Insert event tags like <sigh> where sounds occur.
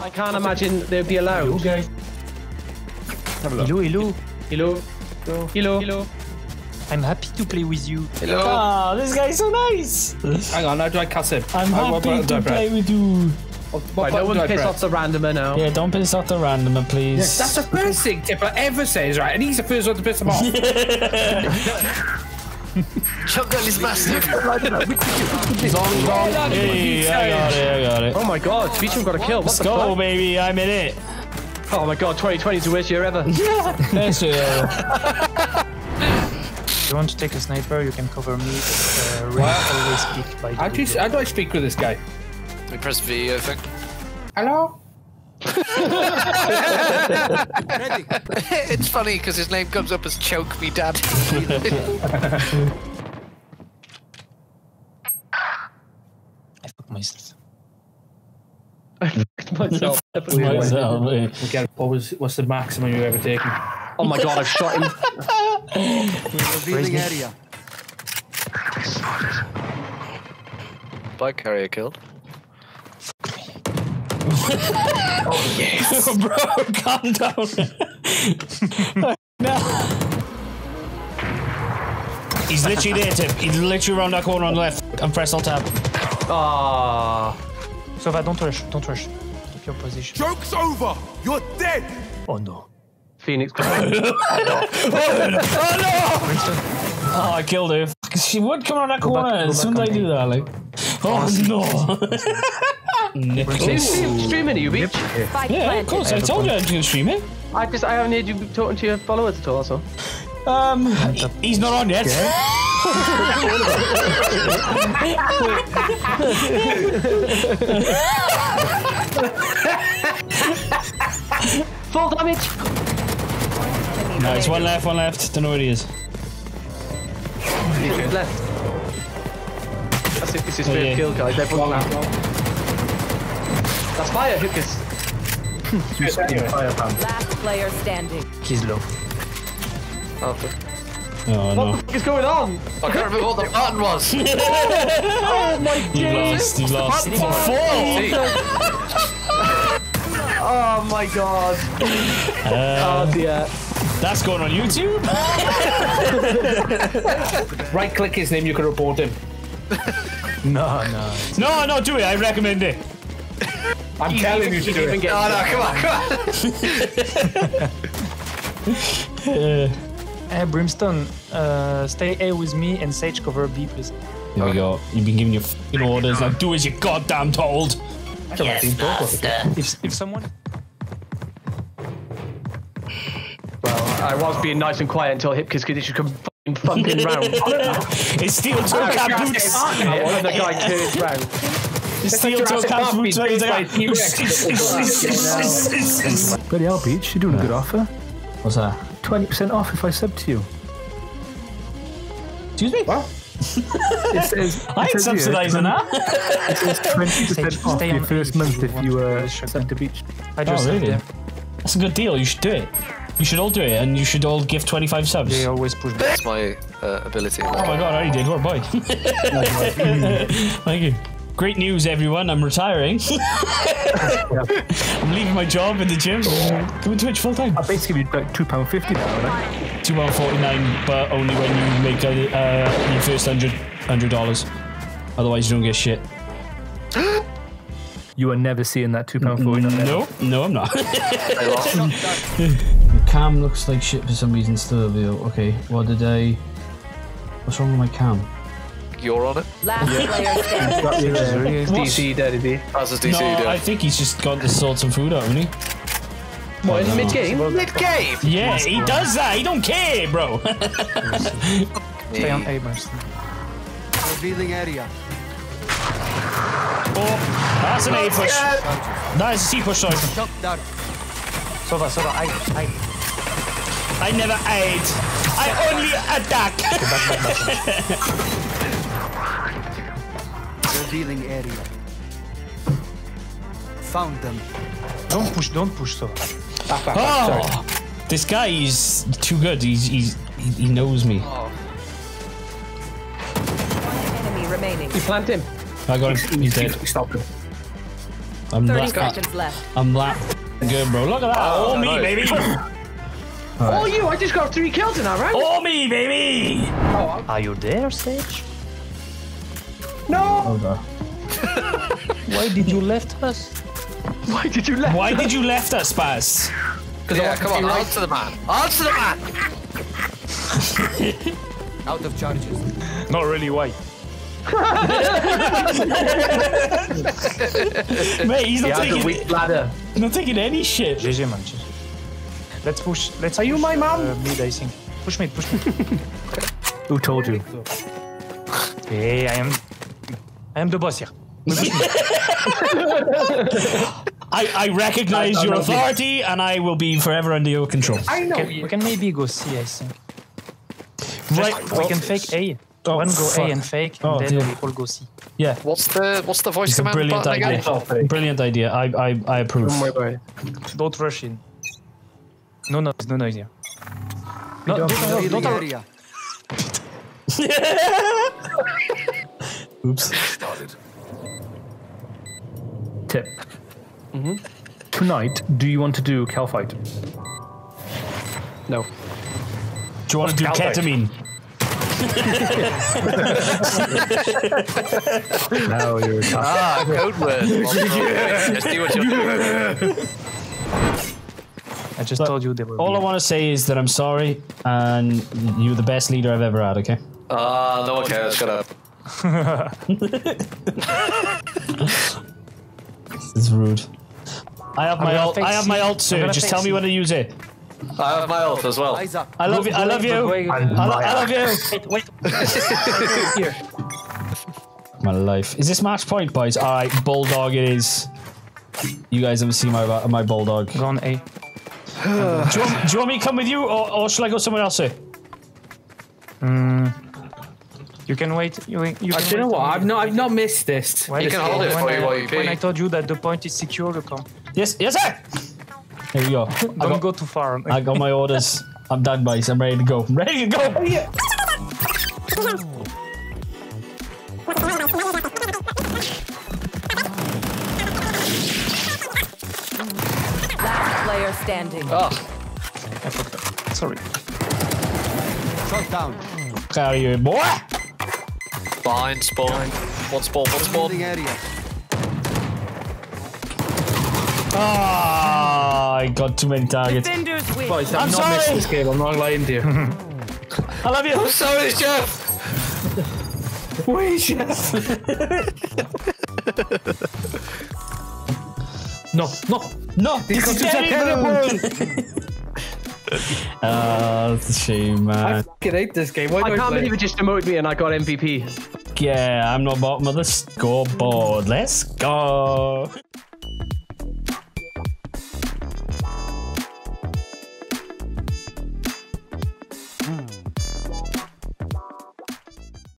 I can't imagine they'd be allowed. Okay. Have a look. Hello, hello. Hello. Hello. Hello. I'm happy to play with you. Hello. Ah, this guy's so nice. Hang on, how do I cuss him? I'm How- what happy button do to press? play with you. What, what Right, no button one do piss off the randomer now. Yeah, don't piss off the randomer, please. That's the first thing Tipper ever says, right? And he's the first one to piss him off. <laughs> <laughs> Shotgun is massive. <laughs> Long, long. Hey, I got it, I got it. Oh my god, Beecham got a kill. What Let's the go, fuck? baby. I'm in it. Oh my god, 2020 is the worst year ever. Let's do it. If you want to take a sniper, you can cover me. Uh, Ray always speak by the How do, you, how do I speak with this guy? We press V, I think. Hello? <laughs> it's funny because his name comes up as Choke Me Dad. <laughs> I fuck myself. <laughs> Myself. Myself, eh. What was what's the maximum you've ever taken? Oh my god, I've shot him. <laughs> Revealing area. Spike carrier killed. <laughs> Bro, calm down. no. He's literally there, Tip. He's literally around that corner on the left. And press alt tab. Ah. Sova, don't rush. Don't rush. Keep your position. Joke's over. You're dead. Oh no. Phoenix. Oh, <laughs> oh no! Winston. Oh, I killed her. She would come around that corner back- go as soon as I do that. Like, oh no. <laughs> <laughs> Stream- Streaming you, Beach. Spike yeah, of course. I told you I'd do stream it. I just I haven't heard you talking to your followers at all, so. Um, he's not on yet. Full damage! Nice. One left. One left. Don't know where he is. He's left. That's it, it's his Oh, first yeah. kill, guys. Everyone now. That's fire, Hookers. Last player standing. He's low. Oh, fuck. Oh no. What is going on? I can't remember what the button was. <laughs> Oh my You days! lost. You lost. Oh my god. Uh, oh dear. That's going on YouTube. <laughs> Right click his name, you can report him. <laughs> No, no. No, no. Do it. I recommend it. I'm telling you to do it. get Oh no, come on, come on. Uh, Hey, Brimstone, uh, stay A with me and Sage cover B, please. Here we go. You've been giving your fucking orders. Now do as you're goddamn told. Yes, If, if someone. Well, I was being nice and quiet until Hipkiss could just come fucking thumping round. It's steel toe cap boots. and the guy turns round. Steel toe Jurassic cap boots. right played by there. Bloody hell, Beach, you're doing a good offer. What's that? 20% off if I sub to you. Excuse me? What? <laughs> It says, I ain't it says here, subsidising that. It says <laughs> 20% off Stay your first month if you if you to uh, sub to Beach. I Oh, just really? really? That's a good deal. You should do it. You should all do it, and you should all give 25 subs. They always push back. That's my uh, ability. Oh my god, I already did. What boy? Thank you. Great news, everyone. I'm retiring. <laughs> I'm leaving my job in the gym. Coming to Twitch full time. I basically give you like £2.50 now, right? Two pound forty nine, but only when you make uh, your first hundred hundred dollars. Otherwise, you don't get shit. <gasps> You are never seeing that £2.49. No, no, I'm not. <laughs> Your <laughs> cam looks like shit for some reason. Still available. Okay, what did I? What's wrong with my cam? You're on it. Last player <laughs> standing. DC dead, is he? Uh, As is DC No, doing. I think he's just got to sort some food out, hasn't he? What, in oh, mid game? Mid game. Yeah, he does that. He don't care, bro. <laughs> Stay on A, Marston. Revealing area. oh, that's an A push. That is a C push, sorry. Shot down. Sova, Sova, I, I. I never aid. I only attack. <laughs> Revealing area. Found them. Don't push, don't push, Sova. Ah, back, ah, back, ah! back, sorry. Oh, this guy is too good. He's, he's he, he knows me. One enemy remaining. You plant him. I got him. He's dead. Stop him. I'm 30 that. seconds left. I'm that good, bro. Look at that. Oh, me, baby. <coughs> Oh, you! I just got three kills in that round. Oh, me, baby. Are you there, Sage? No! Oh, God. <laughs> Why did you left us? Why did you left Why did you left us, Spaz? Yeah, come on, answer the man. Answer the man. <laughs> Out of charges. Not really. Why? <laughs> Mate, he's He not has a taking, weak bladder. not taking any shit. GG, man. GG. Let's push. Let's. Are you my mum? Uh, mid, I think. Push mid. Push mid. Who told you? hey, I am. I am the boss here. <laughs> I, I recognize your authority and I will be forever under your control. I know Can, you. we can maybe go C, I think. Right. We can fake A. Oh, One go fuck. A and fake, oh, and Oh, then dear. we all go C. Yeah. What's the what's the voice It's a command brilliant button idea. again? Brilliant idea. I I, I approve. Don't worry. Don't rush in. No noise, no noise here. No, don't, don't, Revealing don't, area. <laughs> <laughs> Oops. Started. Tip. Mhm. Tonight, do you want to do Cal fight? No. Do you want to do Calvite. ketamine? <laughs> No, you're tough. Ah, code word. <laughs> Let's do what you're doing. I just told you they were. All I want to say is that I'm sorry and you're the best leader I've ever had, okay? Ah, no one cares. Shut up. <laughs> It's rude. I have my gonna ult. I have my you. ult, I'm sir. Just tell me you. when to use it. I have my ult as well. I love you. I love you. I, lo- I love you. wait, wait. <laughs> My life. Is this match point, boys? All right, bulldog. It is. You guys haven't seen my my bulldog. Go on A. Do you, want, do you want me to come with you, or, or shall I go somewhere else? Here? You can wait. You, you can you know what? I've not, I've not missed this. Why He the- can hold it when for you I- while you When I told you that the point is secure, you come. Yes, yes, sir. Here we go. <laughs> I Don't got, go too far. I got my orders. I'm done, boys. I'm ready to go. I'm ready to go. Last player standing. Oh, I fucked up. Sorry. Shot down. Carry you, boy. Behind spawn. One spawn. One spawn. Revealing area. Ah, I got too many targets. Defenders win. Boys, I've I'm not missed sorry. this game. I'm not lying to you. <laughs> I love you. I'm Sorry, Jeff. Wait, Jeff. no, no. No, this is terrible. <laughs> That's <laughs> ah, a shame, I man. fucking hate this game. Why I I, can't play believe it just demoted me and I got MVP. Yeah, I'm not bottom of the scoreboard. Let's go.